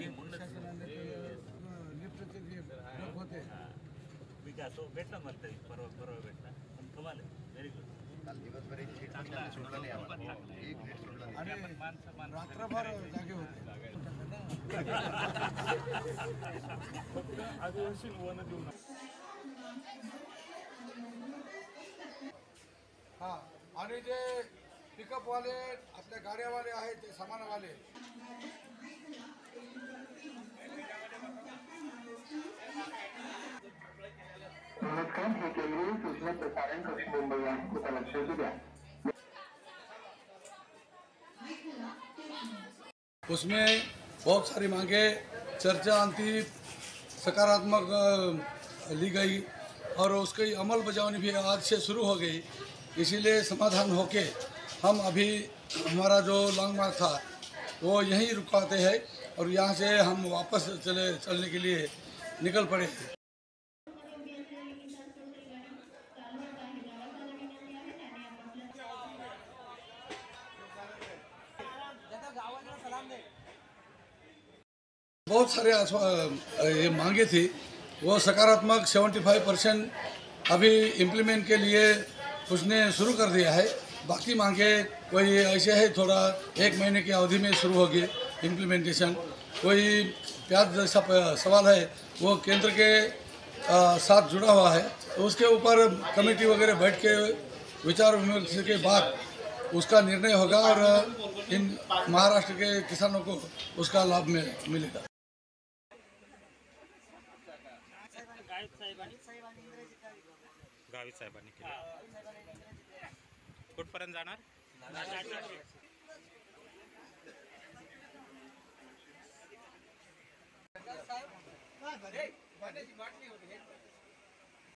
आणि प्रशासनाने ते लिफ्टचे जे ट्रक पण कमाल आहे व्हेरी गुड काल जागे होते. फक्त आदिवासी हा आणि जे पिकअपवाले आपल्या गाड्यावाले आहेत ते सामानवाले नमस्कार हे केंद्रीय सूचना प्रसारण कक्ष मुंबई आहे द्या उसमें बहुत सारी मांगे, चर्चा अंतिम सकारात्मक ली गई और उसकी अमल बजावनी भी आज से शुरू हो गई। इसीलिए समाधान होके हम अभी हमारा जो लॉन्ग मार्च था, वो यहीं रुकाते हैं। और यहाँ से हम वापस चले, चलने के लिए निकल पड़े हैं। बहुत सारे ये मांगे थी। वो सकारात्मक 75 परसेंट अभी इम्प्लीमेंट के लिए उसने शुरू कर दिया है। बाकी मांगे कोई ऐसे है, थोड़ा एक महीने की अवधि में शुरू होगी। इम्प्लीमेंटेशन कोई प्याज जैसा सवाल है वो केंद्र के आ, साथ जुड़ा हुआ है तो उसके ऊपर कमेटी वगैरह बैठ के विचार विमर्श के बाद उसका निर्णय होगा और इन महाराष्ट्र के किसानों को उसका लाभ मिल- मिलेगा। गावित साहेबांनी केलं कुठपर्यंत जाणार